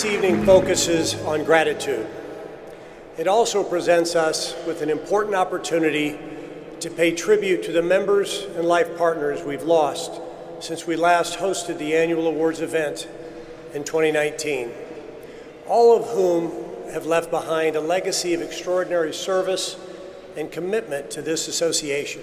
This evening focuses on gratitude. It also presents us with an important opportunity to pay tribute to the members and life partners we've lost since we last hosted the annual awards event in 2019, all of whom have left behind a legacy of extraordinary service and commitment to this association.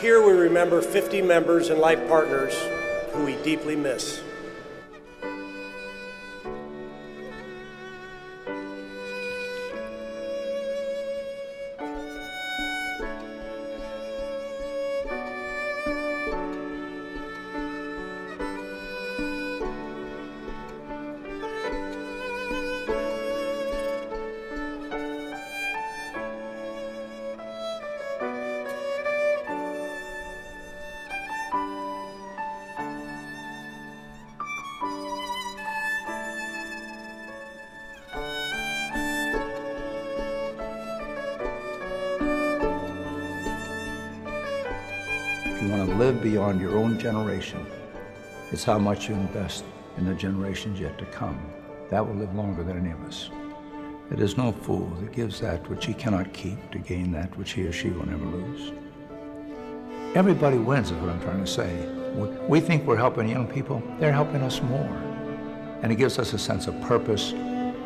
Here we remember 50 members and life partners who we deeply miss. Live beyond your own generation, it's how much you invest in the generations yet to come. That will live longer than any of us. It is no fool that gives that which he cannot keep to gain that which he or she will never lose. Everybody wins, is what I'm trying to say. We think we're helping young people, they're helping us more. And it gives us a sense of purpose,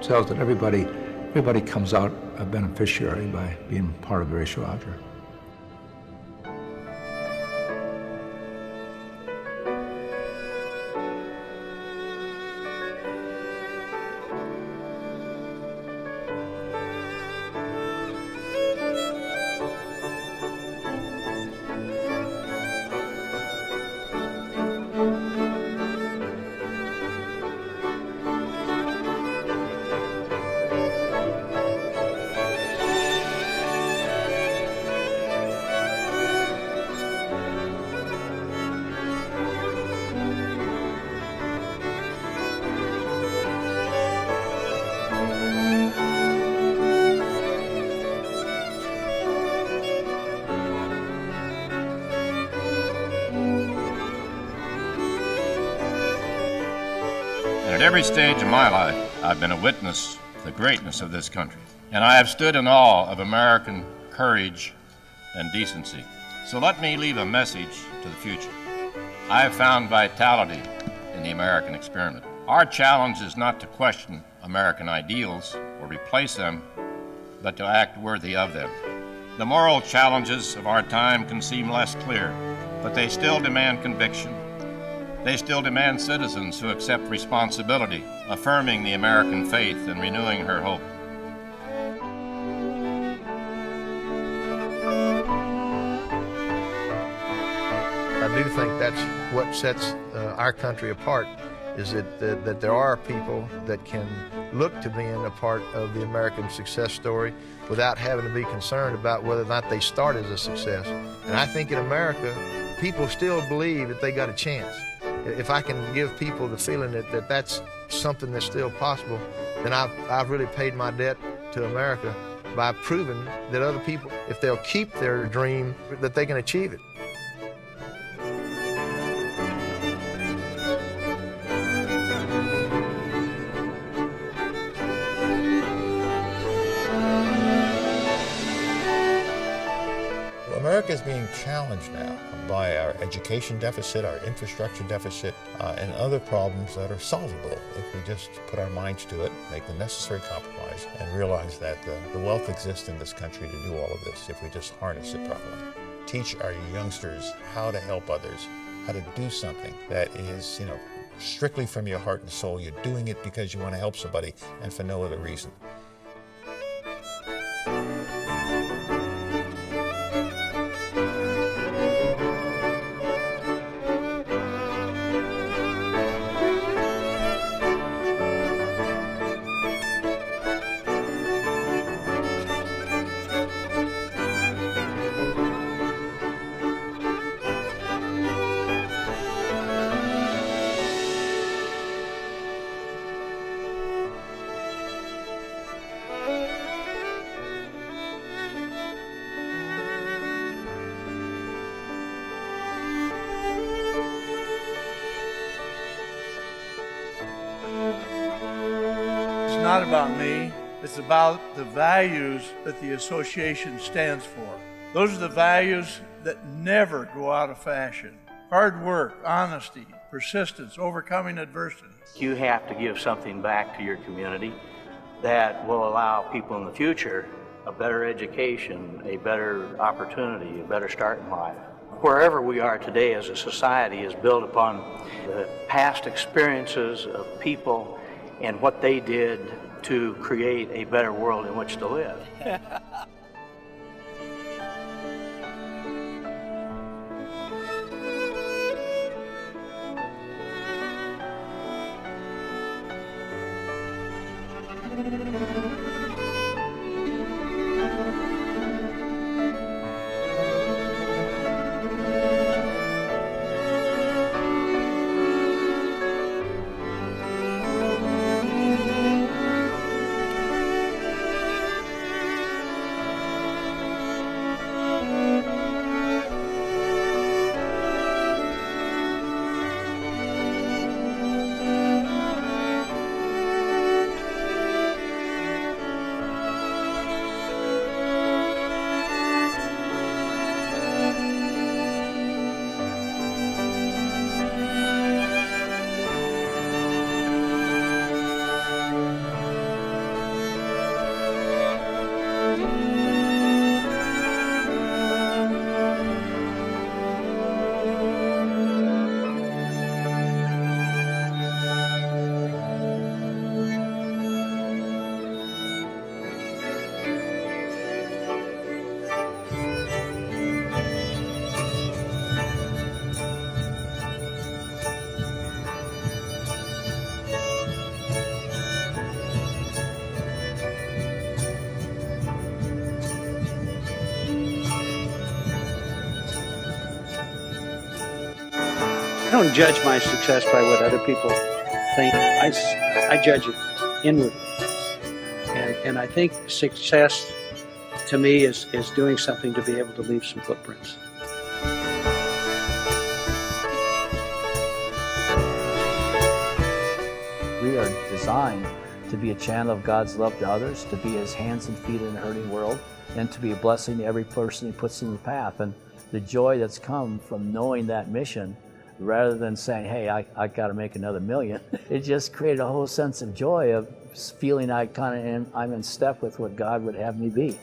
tells that everybody, everybody comes out a beneficiary by being part of the Alger. And every stage of my life, I've been a witness to the greatness of this country. And I have stood in awe of American courage and decency. So let me leave a message to the future. I have found vitality in the American experiment. Our challenge is not to question American ideals or replace them, but to act worthy of them. The moral challenges of our time can seem less clear, but they still demand conviction. They still demand citizens who accept responsibility, affirming the American faith and renewing her hope. I do think that's what sets uh, our country apart is that, that, that there are people that can look to being a part of the American success story without having to be concerned about whether or not they start as a success. And I think in America, people still believe that they got a chance. If I can give people the feeling that, that that's something that's still possible, then I've, I've really paid my debt to America by proving that other people, if they'll keep their dream, that they can achieve it. America is being challenged now by our education deficit, our infrastructure deficit, uh, and other problems that are solvable if we just put our minds to it, make the necessary compromise, and realize that the, the wealth exists in this country to do all of this if we just harness it properly. Teach our youngsters how to help others, how to do something that is, you know, strictly from your heart and soul. You're doing it because you want to help somebody and for no other reason. Not about me. It's about the values that the association stands for. Those are the values that never go out of fashion. Hard work, honesty, persistence, overcoming adversity. You have to give something back to your community that will allow people in the future a better education, a better opportunity, a better start in life. Wherever we are today as a society is built upon the past experiences of people and what they did to create a better world in which to live. I don't judge my success by what other people think. I, I judge it inwardly. And, and I think success to me is, is doing something to be able to leave some footprints. We are designed to be a channel of God's love to others, to be his hands and feet in a hurting world, and to be a blessing to every person he puts in the path. And the joy that's come from knowing that mission rather than saying, hey, I, I got to make another million, it just created a whole sense of joy of feeling I kind of I'm in step with what God would have me be.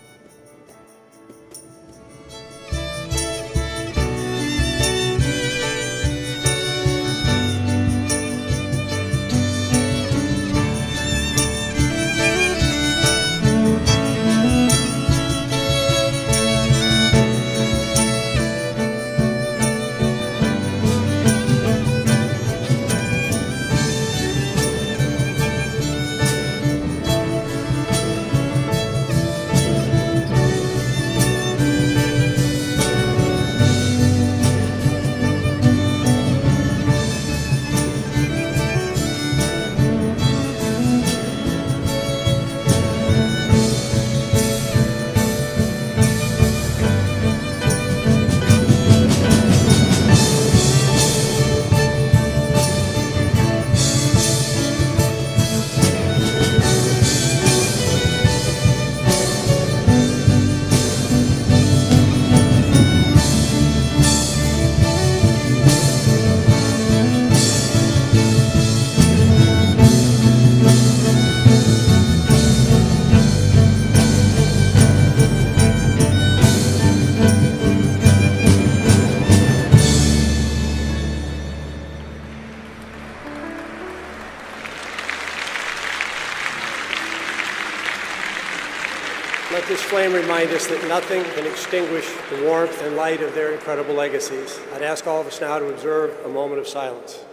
Flame remind us that nothing can extinguish the warmth and light of their incredible legacies. I'd ask all of us now to observe a moment of silence.